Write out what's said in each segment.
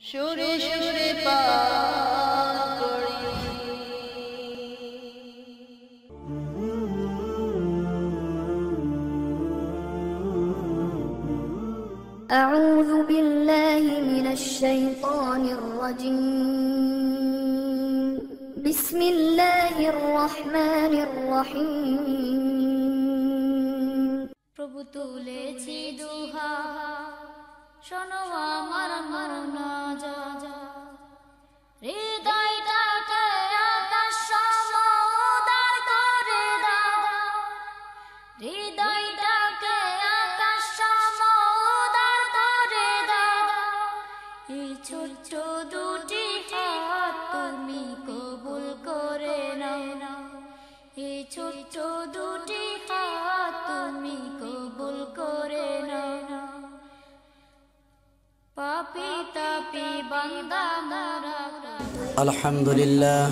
সুরে সুরে পার করি أعوذ بالله من الشيطان الرجيم بسم الله الرحمن الرحيم প্রভু তুলেছি দুহা শোনো আমার মরনা যা الحمد لله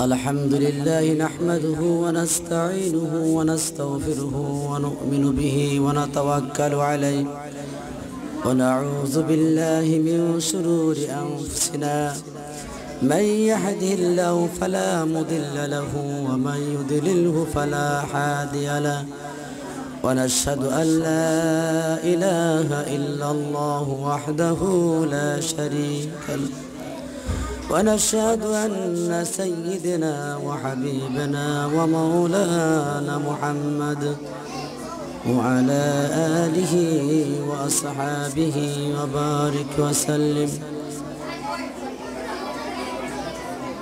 الحمد لله نحمده ونستعينه ونستغفره ونؤمن به ونتوكل عليه. ونعوذ بالله من شرور أنفسنا. من يهده الله فلا مضل له ومن يضلله فلا هادي له. ونشهد أن لا إله إلا الله وحده لا شريك له. ونشهد أن سيدنا وحبيبنا ومولانا محمد وعلى آله وأصحابه وبارك وسلم.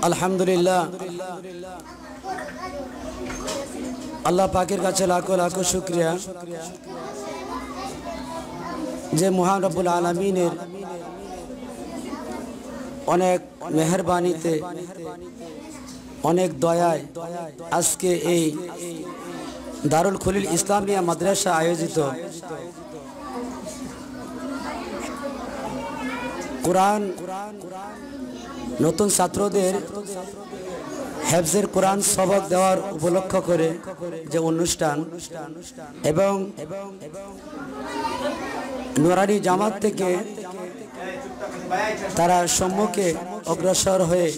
الحمد لله. আল্লাহ পাকের কাছে লাখো লাখো শুক্রিয়া যে মহান রব্বুল আলমিনের অনেক মেহরবানিতে, অনেক দয়ায় আজকে এই দারুল খলিল ইসলামিয়া মাদ্রাসা আয়োজিত কোরআন নতুন ছাত্রদের হেফজের কোরআন সবক দেওয়ার উপলক্ষ করে যে অনুষ্ঠান এবং নোরানি জামাত থেকে তারা সম্মুখে অগ্রসর হয়ে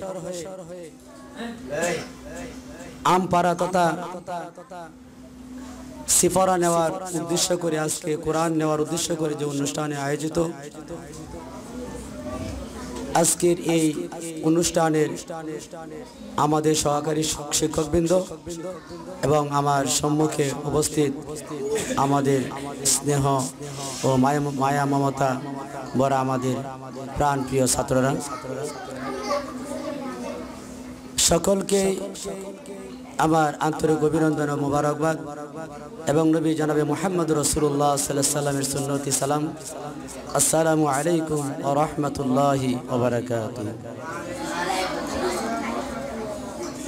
আমপাড়া তথা সিফারা নেওয়ার উদ্দেশ্য করে, আজকে কোরআন নেওয়ার উদ্দেশ্য করে যে অনুষ্ঠানে আয়োজিত আজকের এই অনুষ্ঠানের আমাদের সহকারী শিক্ষকবৃন্দ এবং আমার সম্মুখে উপস্থিত আমাদের স্নেহ ও মায়া মায়া মমতা বড় আমাদের প্রাণ প্রিয় ছাত্ররা। সকলকে আমার আন্তরিক অভিনন্দন ও মোবারকবাদ। এবং নবী জানাবে মোহাম্মদ রসুল্লাহ সাল্লাহ সাল্লামের সুন্নতি সালাম। আসসালামু আলাইকুম ও রহমতুল্লাহি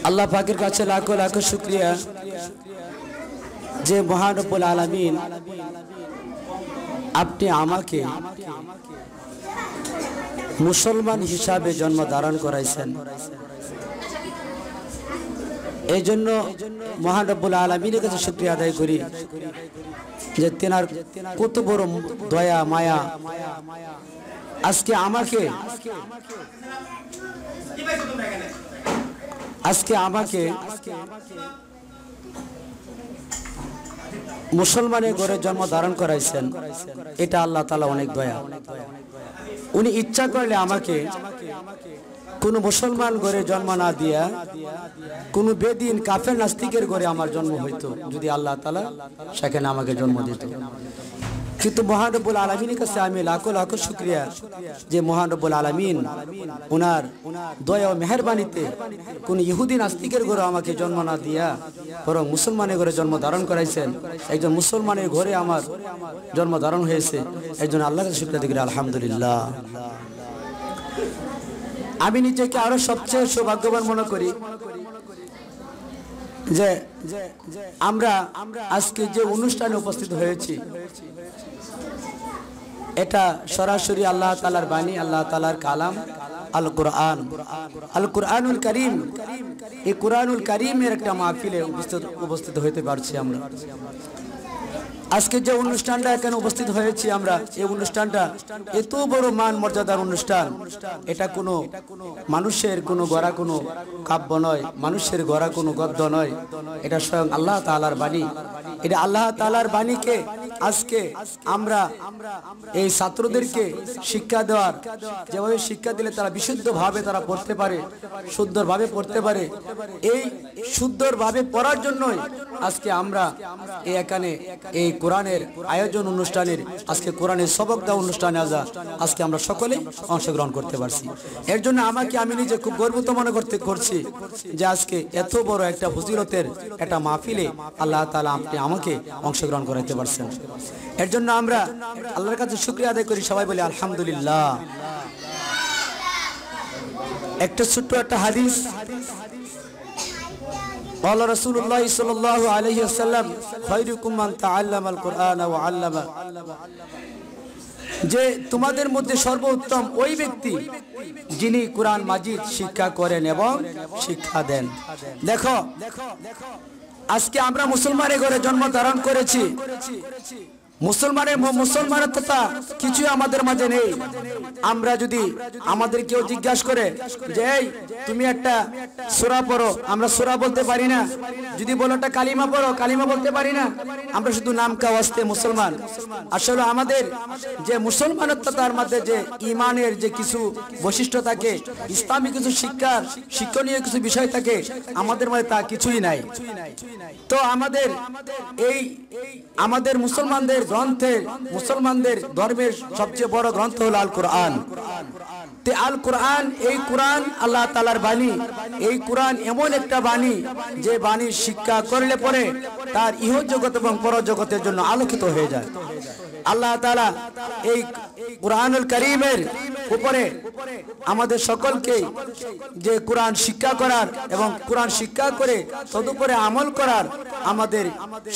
আল্লাহ পাকের কাছে লাখো লাখো শুক্রিয়া। যে মহানবুল আলমিন আপনি আমাকে মুসলমান হিসাবে জন্ম ধারণ করাইছেন। এই জন্য মহানবুল আলমিনের কাছে শুক্রিয়া আদায় করি যে তেনার কত বড় দয়া, মায়া। আজকে আমাকে আজকে আমাকে মুসলমানের ঘরে জন্ম ধারণ করাইছেন। এটা আল্লাহ তালা অনেক দয়া। উনি ইচ্ছা করলে আমাকে কোন মুসলমান ঘরে জন্ম না দিয়া, কোন বেদিন কাফের নাস্তিকের ঘরে আমার জন্ম হইতো, যদি আল্লাহ তালা সেখানে আমাকে জন্ম দিত। কিন্তু মহানবুল আলমিনের কাছে আমি লাখো লাখো শুক্রিয়া যে মহানবুল আলমিন ওনার দয়া ও মেহরবানিতে কোন ইহুদিন নাস্তিকের ঘরে আমাকে জন্ম না দিয়া, বরং মুসলমানের ঘরে জন্ম ধারণ করাইছেন। একজন মুসলমানের ঘরে আমার জন্ম ধারণ হয়েছে। একজন আল্লাহ শুক্রিয়া দিকে আলহামদুলিল্লাহ। আমি নিজেকে আরও সবচেয়ে সৌভাগ্যবান মনে করি যে আমরা আজকে যে অনুষ্ঠানে উপস্থিত হয়েছি, এটা সরাসরি আল্লাহ তালার বাণী, আল্লাহ তালার কালাম আল কোরআন আল কোরআনুল করিম, এই কোরআনুল করিমের একটা মাহফিলে উপস্থিত উপস্থিত হইতে পারছি আমরা। আজকে যে অনুষ্ঠানটা এখানে উপস্থিত হয়েছি আমরা, এই অনুষ্ঠানটা এত বড় মান মর্যাদার অনুষ্ঠান। এটা কোনো মানুষের কোনো গড়া কোনো কাব্য নয়, মানুষের গড়া কোনো গদ্য নয়। এটা স্বয়ং আল্লাহ তালার বাণী। এটা আল্লাহ তালার বাণীকে আজকে আমরা এই ছাত্রদেরকে শিক্ষা দেওয়ার, যেভাবে শিক্ষা দিলে তারা বিশুদ্ধভাবে তারা পড়তে পারে, সুন্দরভাবে পড়তে পারে, এই সুন্দরভাবে পড়ার জন্যই আজকে আমরা এই এখানে এই কোরআনের আয়োজন অনুষ্ঠানের, আজকে কোরআনের সবক দেওয়া অনুষ্ঠানে আজা আজকে আমরা সকলে অংশগ্রহণ করতে পারছি। এর জন্য আমাকে আমি নিজে খুব গর্বিত মনে করতে করছি যে আজকে এত বড় একটা ফজিলতের একটা মাহফিলে আল্লাহ তালা আপনি আমাকে অংশগ্রহণ করাইতে পারছেন। এর জন্য আমরা আল্লাহর কাছে শুক্রিয়া আদায় করি সবাই বলি আলহামদুলিল্লাহ একটা ছোট্ট একটা হাদিস قال رسول الله صلى الله عليه وسلم خيركم من تعلم القرآن وعلم যে তোমাদের মধ্যে সর্বোত্তম ওই ব্যক্তি যিনি কোরআন মাজিদ শিক্ষা করেন এবং শিক্ষা দেন দেখো আজকে আমরা মুসলমানের ঘরে জন্ম ধারণ করেছি। মুসলমানের মুসলমানের তথা কিছুই আমাদের মাঝে নেই। আমরা যদি আমাদের কেউ জিজ্ঞাসা করে যে, এই, তুমি একটা সুরা পড়ো। আমরা সুরা বলতে পারি না। যদি বলো, একটা কালিমা পড়ো? কালিমা বলতে পারি না। আমরা শুধু নাম কাওয়াস্তে মুসলমান। আসলে আমাদের যে মুসলমানত্বতার মধ্যে যে ইমানের যে কিছু বৈশিষ্ট্য থাকে, ইসলামী কিছু শিক্ষার শিক্ষণীয় কিছু বিষয় থাকে, আমাদের মধ্যে তা কিছুই নাই। তো আমাদের এই, আমাদের মুসলমানদের গ্রন্থের মুসলমানদের ধর্মের সবচেয়ে বড় গ্রন্থ হল আল কোরআন তে আল কোরআন এই কোরআন আল্লাহ তালার বাণী। এই কোরআন এমন একটা বাণী যে বাণী শিক্ষা করলে পরে তার ইহ জগৎ এবং পর জগতের জন্য আলোকিত হয়ে যায়। আল্লাহ তালা এই কোরআনুল করিমের উপরে আমাদের সকলকে যে কোরআন শিক্ষা করার এবং কোরআন শিক্ষা করে তদুপরে আমল করার আমাদের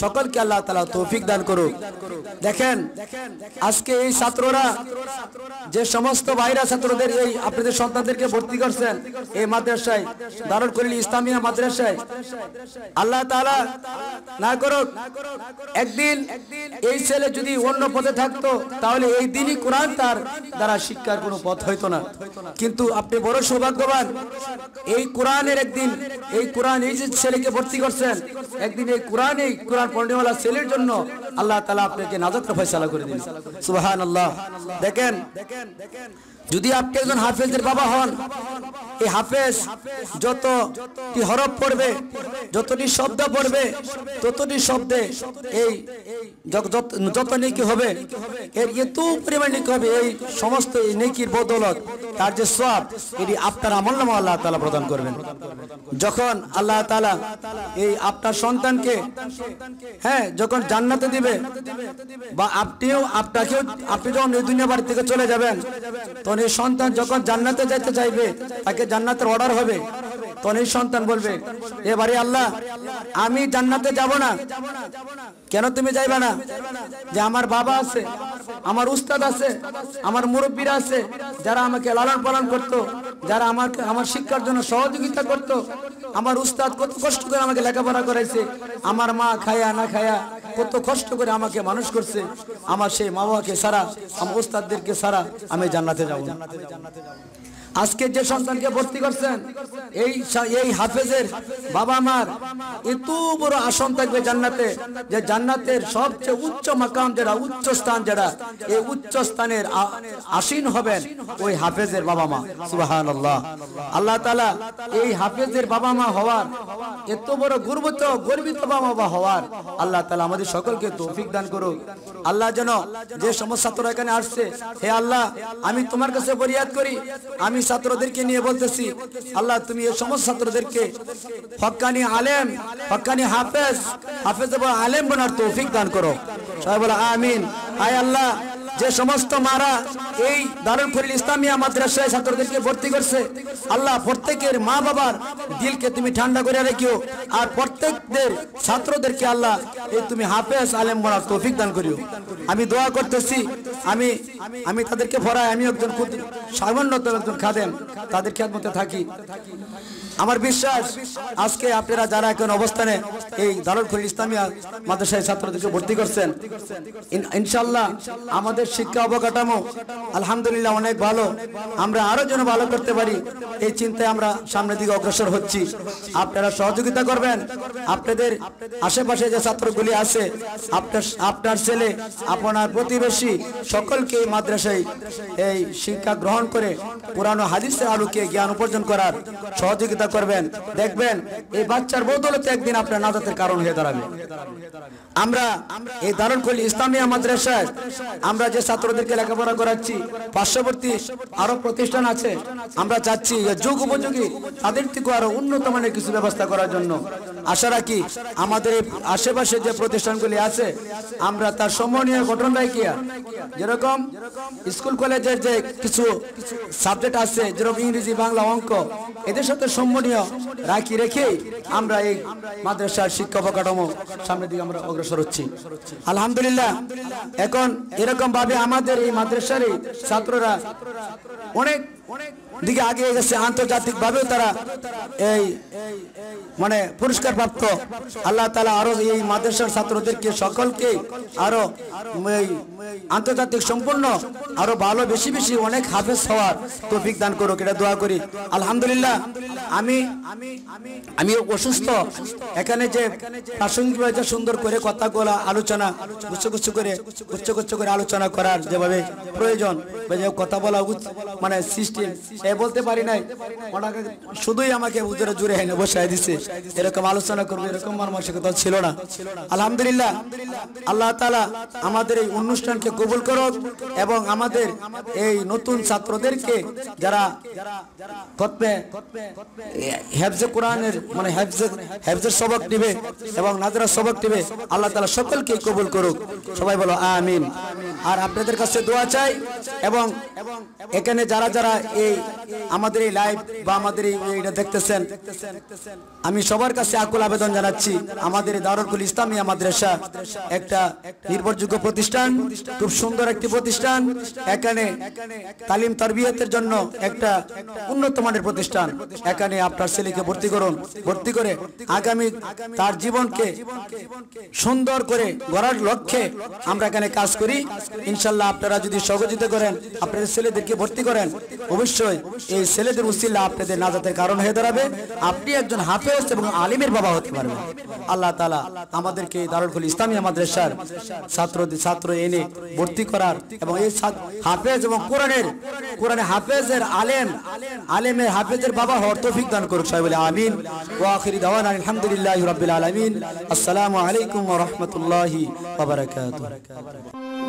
সকলকে আল্লাহ তালা তৌফিক দান করুক। দেখেন, আজকে এই ছাত্ররা যে সমস্ত বাইরা ছাত্রদের এই আপনাদের সন্তানদেরকে ভর্তি করছেন এই মাদ্রাসায়, দারুল করিল ইসলামিয়া মাদ্রাসায়, আল্লাহ তাআলা না করুক, একদিন এই ছেলে যদি অন্য পথে থাকতো, তাহলে এই দিনই কোরআন তার দ্বারা শিক্ষার কোনো পথ হইতো না। কিন্তু আপনি বড় সৌভাগ্যবান, এই কোরআনের একদিন, এই কোরআন, এই যে ছেলেকে ভর্তি করছেন, একদিন এই কোরআন এই কোরআন পড়নেওয়ালা ছেলের জন্য আল্লাহ তালা আপনাকে নাজাতের ফয়সালা করে দিন। সুবাহান আল্লাহ দেখেন যদি আপনি একজন হাফেজের বাবা হন, এই হাফেজ যতটি হরফ পড়বে, যতটি শব্দ পড়বে, ততটি শব্দে এই যত- নেকি হবে, এর এত পরিমাণ নেকি হবে, এই সমস্ত এই নেকির বদলত, তার যে সব এটি আপনার আমল নামা আল্লাহ তালা প্রদান করবেন। যখন আল্লাহ তালা এই আপনার সন্তানকে হ্যাঁ যখন জান্নাতে দিবে, বা আপনিও, আপনাকেও, আপনি যখন এই দুনিয়া বাড়ি থেকে চলে যাবেন, তখন এই সন্তান যখন জান্নাতে যাইতে চাইবে, তাকে জান্নাতের অর্ডার হবে। তখন এই সন্তান বলবে এবারে আল্লাহ, আমি জান্নাতে যাব না। কেন তুমি যাইবে না? যে আমার বাবা আছে, আমার উস্তাদ আছে, আমার মুরব্বীরা আছে, যারা আমাকে লালন পালন করত, যারা আমাকে, আমার শিক্ষার জন্য সহযোগিতা করত, আমার উস্তাদ কত কষ্ট করে আমাকে লেখাপড়া করাইছে, আমার মা খায়া না খায়া কত কষ্ট করে আমাকে মানুষ করছে। আমার সেই মা বাবাকে সারা আমার ওস্তাদদেরকে সারা আমি জান্নাতে যাব না। আজকে যে সন্তানকে ভর্তি করছেন, এই এই হাফেজের বাবা মার এত বড় আসন থাকবে জান্নাতে, যে জান্নাতের সবচেয়ে উচ্চ মাকাম যেটা উচ্চ স্থান যেটা এই উচ্চ স্থানের আসীন হবেন ওই হাফেজের বাবা মা। সুবাহান আল্লাহ আল্লাহ তালা এই হাফেজের বাবা মা হওয়ার, এত বড় গর্বিত গর্বিত বাবা মা হওয়ার আল্লাহ তালা আমাদের সকলকে তৌফিক দান করুক। আল্লাহ যেন যে সমস্ত ছাত্ররা এখানে আসছে, হে আল্লাহ, আমি তোমার কাছে ফরিয়াদ করি, আমি ছাত্রদেরকে নিয়ে বলতেছি, আল্লাহ তুমি এই সমস্ত ছাত্রদেরকে হক্কানি আলেম হক্কানি হাফেজ হাফেজ এবং আলেম বোনার তৌফিক দান করো। সবাই বলে, আমিন। আয় আল্লাহ, যে সমস্ত মারা এই দারুল ফরিল ইসলামিয়া মাদ্রাসায় ছাত্রদেরকে ভর্তি করছে, আল্লাহ প্রত্যেকের মা বাবার দিলকে তুমি ঠান্ডা করে রেখিও, আর প্রত্যেকদের ছাত্রদেরকে আল্লাহ এই তুমি হাফেজ আলেম বলার তৌফিক দান করিও। আমি দোয়া করতেছি আমি আমি তাদেরকে ভরাই আমি একজন ক্ষুদ্র, সামান্য একজন খাদেম, তাদের খেদমতে থাকি। আমার বিশ্বাস, আজকে আপনারা যারা এখন অবস্থানে এই দারুল ইসলামিয়া মাদ্রাসায় ছাত্রদেরকে ভর্তি করছেন ইনশাল্লাহ আমাদের শিক্ষা অবকাঠামো আলহামদুলিল্লাহ অনেক ভালো। আমরা আরও যেন ভালো করতে পারি, এই চিন্তায় আমরা সামনের দিকে অগ্রসর হচ্ছি। আপনারা সহযোগিতা করবেন। আপনাদের আশেপাশে যে ছাত্রগুলি আছে, আপনার আপনার ছেলে, আপনার প্রতিবেশী সকলকে মাদ্রাসায় এই শিক্ষা গ্রহণ করে পুরানো হাদিসের আলোকে জ্ঞান উপার্জন করার সহযোগিতা করবেন। দেখবেন এই বাচ্চার বদলতে একদিন আপনার নাজাতের কারণ হয়ে দাঁড়াবে। আমরা এই দারুল খুল ইসলামিয়া মাদ্রাসায় আমরা যে ছাত্রদেরকে লেখাপড়া করাচ্ছি, পার্শ্ববর্তী আরও প্রতিষ্ঠান আছে, আমরা চাচ্ছি যুগ উপযোগী, তাদের থেকে আরও উন্নত মানের কিছু ব্যবস্থা করার জন্য আশা রাখি আমাদের আশেপাশে যে প্রতিষ্ঠানগুলি আছে, আমরা তার সম্মানীয় গঠন রাখিয়া যেরকম স্কুল, কলেজের যে কিছু সাবজেক্ট আছে, যেরকম ইংরেজি, বাংলা, অঙ্ক, এদের সাথে সম্মানীয় রাখি রেখে আমরা এই মাদ্রাসার শিক্ষা অবকাঠামো সামনের দিকে আমরা অগ্রসর হচ্ছি। আলহামদুলিল্লাহ, এখন এরকম ভাবে আমাদের এই মাদ্রাসার ছাত্ররা অনেক অনেক দিকে আগিয়ে আন্তর্জাতিক ভাবেও তারা এই মানে পুরস্কার প্রাপ্ত আল্লাহ তালা আরও এই মাদ্রাসার ছাত্রদেরকে সকলকে আরও আন্তর্জাতিক সম্পূর্ণ আরও ভালো, বেশি বেশি অনেক হাফেজ হওয়ার তৌফিক দান করুক, এটা দোয়া করি। আলহামদুলিল্লাহ, আমি আমি অসুস্থ। এখানে যে প্রাসঙ্গিক যে সুন্দর করে কথাগুলো আলোচনা, গুচ্ছ গুচ্ছ করে, গুচ্ছ গুচ্ছ করে আলোচনা করার যেভাবে প্রয়োজন কথা বলা মানে সিস্টেম এ বলতে পারি নাই। ওনাকে শুধুই আমাকে উদরে জুড়ে এনে বসায় দিছে। এরকম আলোচনা করব, এরকম মানসিকতা ছিল না। আলহামদুলিল্লাহ, আল্লাহ তালা আমাদের এই অনুষ্ঠানকে কবুল করুক এবং আমাদের এই নতুন ছাত্রদেরকে যারা খতমে হেফজে কোরআনের মানে হেফজে, হেফজের সবক নিবে এবং নাজরা সবক নিবে, আল্লাহ তালা সকলকে কবুল করুক। সবাই বলো, আমিন। আর আপনাদের কাছে দোয়া চাই এবং এখানে যারা যারা এই আমাদের এই লাইভ বা আমাদের এই এইটা দেখতেছেন। আমি সবার কাছে আকুল আবেদন জানাচ্ছি, আমাদের দারুল ইসলামিয়া মাদ্রাসা একটা নির্ভরযোগ্য প্রতিষ্ঠান, খুব সুন্দর একটি প্রতিষ্ঠান, এখানে তালিম তরবিয়তের জন্য একটা উন্নত মানের প্রতিষ্ঠান। এখানে আপনার ছেলেকে ভর্তি করুন, ভর্তি করে আগামী তার জীবনকে সুন্দর করে গড়ার লক্ষ্যে আমরা এখানে কাজ করি। ইনশাল্লাহ আপনারা যদি সহযোগিতা করেন, আপনাদের ছেলেদেরকে ভর্তি করেন, অবশ্যই এই ছেলেদের উসিল্লা আপনাদের নাজাতের কারণ হয়ে দাঁড়াবে। আপনি একজন হাফেজ এবং আলিমের বাবা হতে পারবেন। আল্লাহ তালা আমাদেরকে দারুল ইসলামিয়া মাদ্রাসার ছাত্র ছাত্র এনে ভর্তি করার এবং এই হাফেজ এবং কোরআনের কোরআনে হাফেজের আলেম আলেমের হাফেজের বাবা হওয়ার তৌফিক দান করুক সবাই বলে আমিন। আখিরি দাওয়ানা আলহামদুলিল্লাহি রাব্বিল আলামিন। আসসালামু আলাইকুম রাহমাতুল্লাহি বারাকাতুহু।